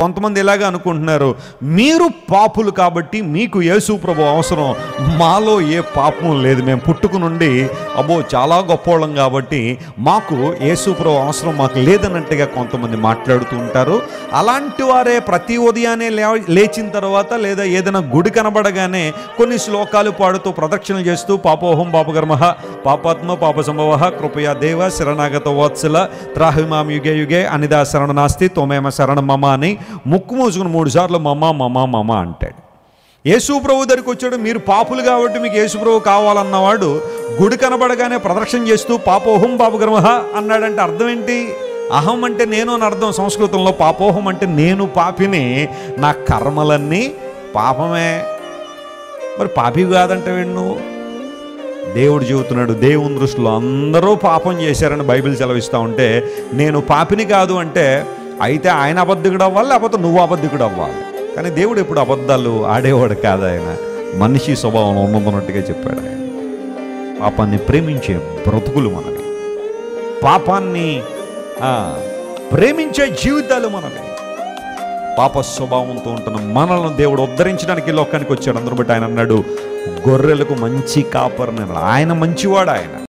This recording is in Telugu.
కొంతమంది ఇలాగే అనుకుంటున్నారు? మీరు పాపులు కాబట్టి మీకు యేసు ప్రభు అవసరం. మాలో ఏ పాపం లేదు. మేము పుట్టుకు నుండి అబ్బో చాలా గొప్పవాళ్ళం కాబట్టి మాకు యేసు ప్రభు అవసరం మాకు లేదన్నట్టుగా కొంతమంది మాట్లాడుతూ ఉంటారు. అలాంటి వారే ప్రతి ఉదయాన్నే లే లేచిన తర్వాత లేదా ఏదైనా గుడి కనబడగానే కొన్ని శ్లోకాలు పాడుతూ ప్రదక్షిణలు చేస్తూ పాపోహం పాపకర్మ పాపాత్మ పాప సంభవ కృపయా దేవ శరణాగత వత్సల త్రాహిమాం యుగే యుగే అనిదా శరణ నాస్తి తోమేమ శరణ మమ అని ముక్కు మూసుకుని మూడు సార్లు మమ్మ మమ్మ మమ అంటాడు. యేసు ప్రభు దగ్గరికి వచ్చాడు మీరు పాపులు కాబట్టి మీకు యేసుప్రభు కావాలన్నవాడు గుడి కనబడగానే ప్రదర్శన చేస్తూ పాపోహం పాపకర్మ అన్నాడంటే అర్థం ఏంటి? అహం అంటే నేను అని అర్థం సంస్కృతంలో పాపోహం అంటే నేను పాపిని నా కర్మలన్నీ పాపమే. మరి పాపి కాదంటే నువ్వు? దేవుడు చెబుతున్నాడు దేవుని దృష్టిలో అందరూ పాపం చేశారని బైబిల్ సెలవిస్తూ ఉంటే నేను పాపిని కాదు అంటే అయితే ఆయన అబద్ధికుడు అవ్వాలి లేకపోతే నువ్వు అబద్ధికుడు అవ్వాలి. కానీ దేవుడు ఎప్పుడు అబద్ధాలు ఆడేవాడు కాదు ఆయన. మనిషి స్వభావం ఉన్నదన్నట్టుగా చెప్పాడు ఆయన. పాపాన్ని ప్రేమించే బ్రతుకులు మనవి. పాపాన్ని ఆ, ప్రేమించే జీవితాలు మనవి. పాప స్వభావంతో ఉంటున్న మనల్ని దేవుడు ఉద్ధరించడానికి లోకానికి వచ్చాడు. అందరూ బట్టి ఆయన అన్నాడు గొర్రెలకు మంచి కాపరిని ఆయన మంచివాడు ఆయన.